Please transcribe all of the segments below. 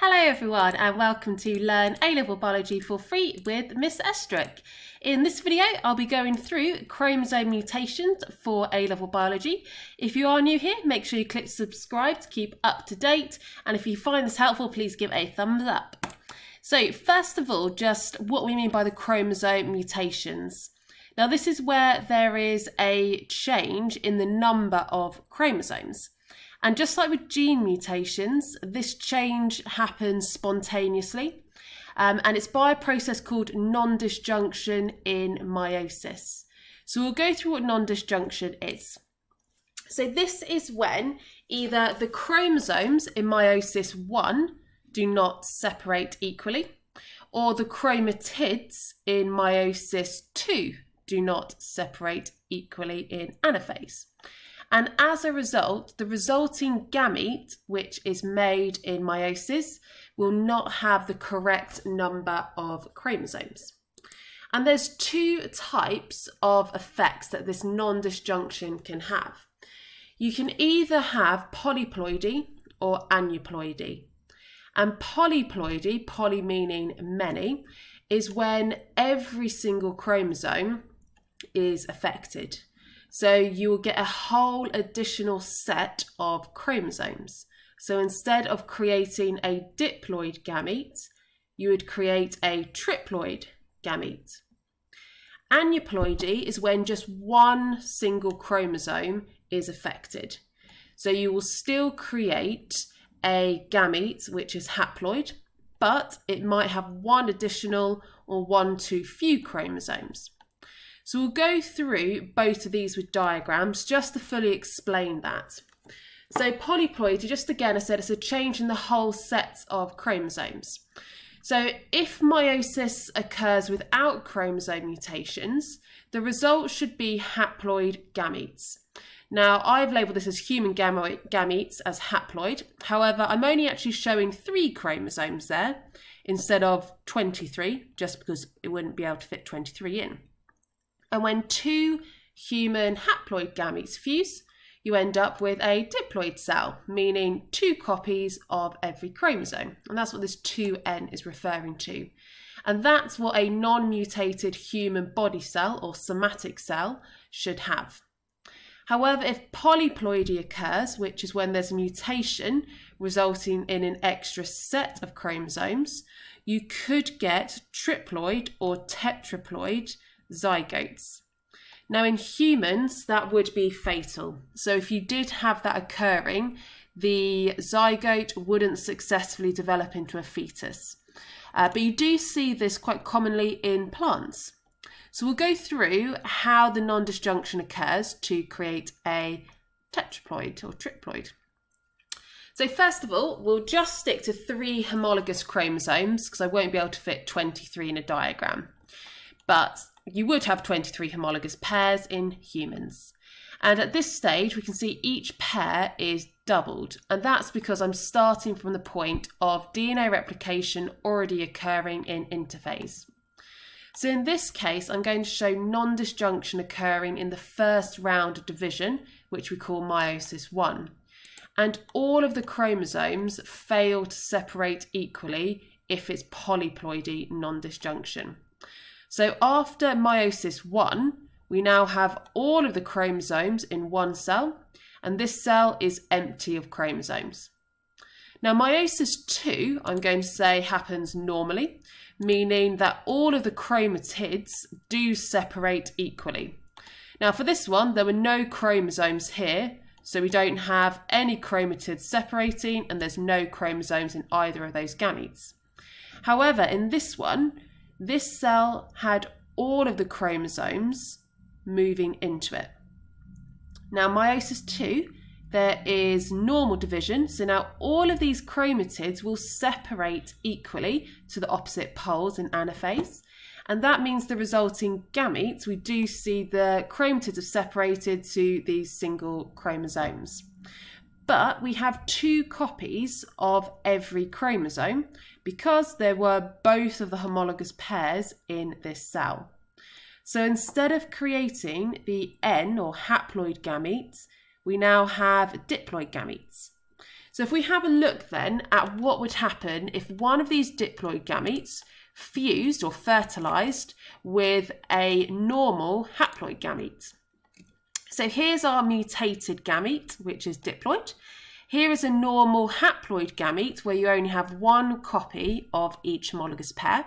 Hello everyone and welcome to Learn A-Level Biology for free with Miss Estruch. In this video I'll be going through chromosome mutations for A-Level Biology. If you are new here make sure you click subscribe to keep up to date and if you find this helpful please give a thumbs up. So first of all just what we mean by the chromosome mutations. Now this is where there is a change in the number of chromosomes. And just like with gene mutations, this change happens spontaneously. Um, and it's by a process called non-disjunction in meiosis. So we'll go through what non-disjunction is. So this is when either the chromosomes in meiosis 1 do not separate equally, or the chromatids in meiosis 2 do not separate equally in anaphase. And as a result, the resulting gamete, which is made in meiosis, will not have the correct number of chromosomes. And there's two types of effects that this non-disjunction can have. You can either have polyploidy or aneuploidy. And polyploidy, poly meaning many, is when every single chromosome is affected. So you will get a whole additional set of chromosomes. So instead of creating a diploid gamete, you would create a triploid gamete. Aneuploidy is when just one single chromosome is affected. So you will still create a gamete which is haploid, but it might have one additional or one too few chromosomes. So we'll go through both of these with diagrams just to fully explain that. So polyploidy, just again, I said it's a change in the whole set of chromosomes. So if meiosis occurs without chromosome mutations, the result should be haploid gametes. Now, I've labelled this as human gametes as haploid. However, I'm only actually showing three chromosomes there instead of 23, just because it wouldn't be able to fit 23 in. And when two human haploid gametes fuse, you end up with a diploid cell, meaning two copies of every chromosome. And that's what this 2N is referring to. And that's what a non-mutated human body cell or somatic cell should have. However, if polyploidy occurs, which is when there's a mutation resulting in an extra set of chromosomes, you could get triploid or tetraploid zygotes. Now, in humans, that would be fatal. So, if you did have that occurring, the zygote wouldn't successfully develop into a fetus. Uh, but you do see this quite commonly in plants. So, we'll go through how the non disjunction occurs to create a tetraploid or triploid. So, first of all, we'll just stick to three homologous chromosomes because I won't be able to fit 23 in a diagram. But you would have 23 homologous pairs in humans. And at this stage, we can see each pair is doubled. And that's because I'm starting from the point of DNA replication already occurring in interphase. So in this case, I'm going to show non-disjunction occurring in the first round of division, which we call meiosis 1. And all of the chromosomes fail to separate equally if it's polyploidy non-disjunction. So after meiosis 1, we now have all of the chromosomes in one cell, and this cell is empty of chromosomes. Now, meiosis 2, I'm going to say, happens normally, meaning that all of the chromatids do separate equally. Now, for this one, there were no chromosomes here, so we don't have any chromatids separating, and there's no chromosomes in either of those gametes. However, in this one, this cell had all of the chromosomes moving into it. Now, meiosis 2, there is normal division. So now all of these chromatids will separate equally to the opposite poles in anaphase. And that means the resulting gametes, we do see the chromatids have separated to these single chromosomes but we have two copies of every chromosome because there were both of the homologous pairs in this cell. So instead of creating the N or haploid gametes, we now have diploid gametes. So if we have a look then at what would happen if one of these diploid gametes fused or fertilized with a normal haploid gamete. So here's our mutated gamete, which is diploid. Here is a normal haploid gamete where you only have one copy of each homologous pair.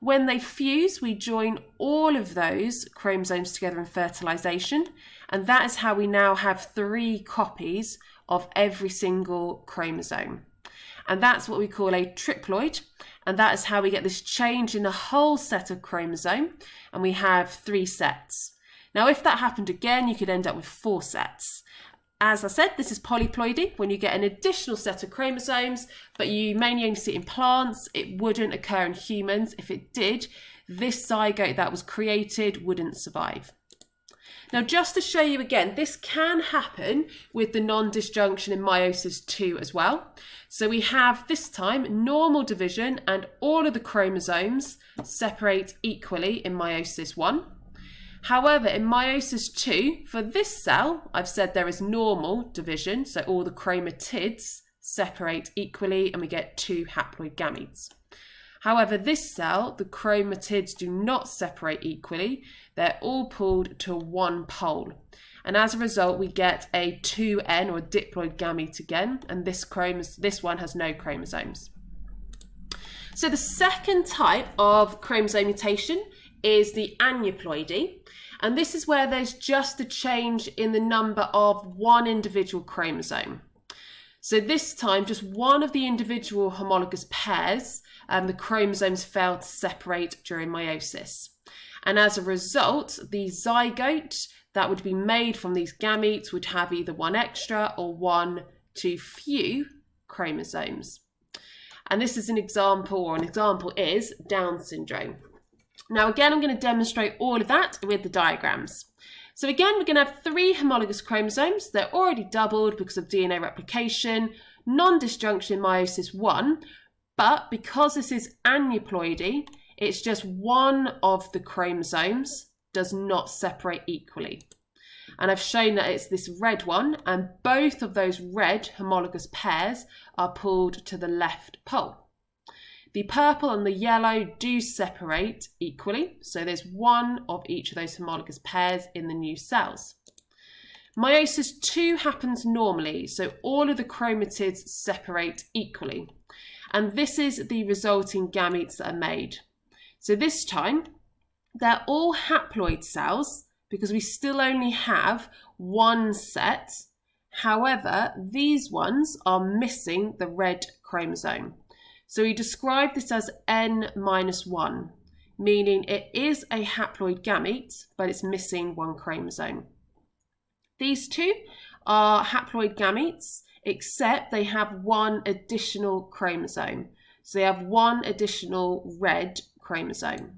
When they fuse, we join all of those chromosomes together in fertilization, and that is how we now have three copies of every single chromosome. And that's what we call a triploid, and that is how we get this change in the whole set of chromosome, and we have three sets. Now, if that happened again, you could end up with four sets. As I said, this is polyploidy, when you get an additional set of chromosomes, but you mainly only see it in plants. It wouldn't occur in humans. If it did, this zygote that was created wouldn't survive. Now, just to show you again, this can happen with the non-disjunction in meiosis 2 as well. So we have this time normal division and all of the chromosomes separate equally in meiosis 1. However, in meiosis 2, for this cell, I've said there is normal division, so all the chromatids separate equally and we get two haploid gametes. However, this cell, the chromatids do not separate equally. They're all pulled to one pole. And as a result, we get a 2N or diploid gamete again, and this, this one has no chromosomes. So the second type of chromosome mutation is the aneuploidy. And this is where there's just a change in the number of one individual chromosome. So this time, just one of the individual homologous pairs, um, the chromosomes fail to separate during meiosis. And as a result, the zygote that would be made from these gametes would have either one extra or one too few chromosomes. And this is an example, or an example is Down syndrome. Now again, I'm going to demonstrate all of that with the diagrams. So again, we're going to have three homologous chromosomes. They're already doubled because of DNA replication, non-disjunction meiosis 1, but because this is aneuploidy, it's just one of the chromosomes does not separate equally. And I've shown that it's this red one, and both of those red homologous pairs are pulled to the left pole. The purple and the yellow do separate equally, so there's one of each of those homologous pairs in the new cells. Meiosis 2 happens normally, so all of the chromatids separate equally. And this is the resulting gametes that are made. So this time, they're all haploid cells because we still only have one set. However, these ones are missing the red chromosome. So we describe this as n minus 1, meaning it is a haploid gamete, but it's missing one chromosome. These two are haploid gametes, except they have one additional chromosome. So they have one additional red chromosome.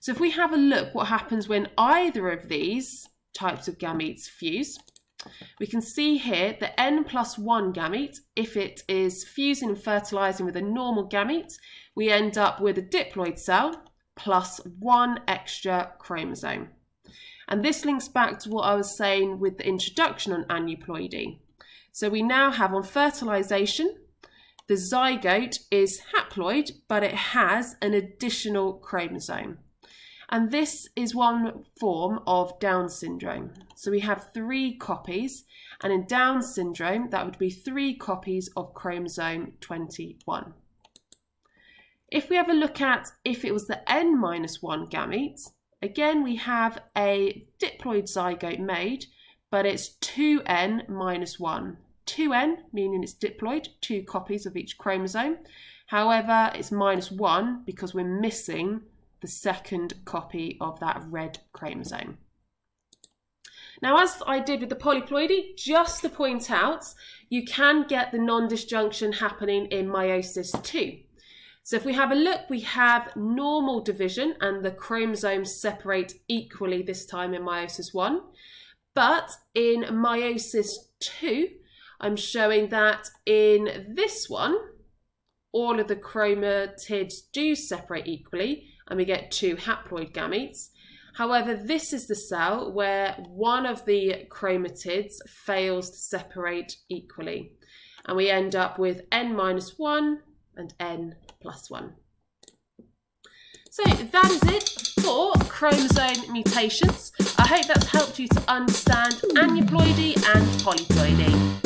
So if we have a look what happens when either of these types of gametes fuse, we can see here the n plus 1 gamete, if it is fusing and fertilizing with a normal gamete, we end up with a diploid cell plus one extra chromosome. And this links back to what I was saying with the introduction on aneuploidy. So we now have on fertilization, the zygote is haploid, but it has an additional chromosome. And this is one form of Down syndrome. So we have three copies, and in Down syndrome, that would be three copies of chromosome 21. If we have a look at if it was the N minus 1 gamete, again we have a diploid zygote made, but it's 2N minus 1. 2N, meaning it's diploid, two copies of each chromosome. However, it's minus 1 because we're missing the second copy of that red chromosome. Now, as I did with the polyploidy, just to point out, you can get the non-disjunction happening in meiosis too. So if we have a look, we have normal division and the chromosomes separate equally this time in meiosis 1. But in meiosis 2, I'm showing that in this one, all of the chromatids do separate equally and we get two haploid gametes. However, this is the cell where one of the chromatids fails to separate equally. and we end up with n minus 1 and n plus 1. So that is it for chromosome mutations. I hope that's helped you to understand aneuploidy and polyploidy.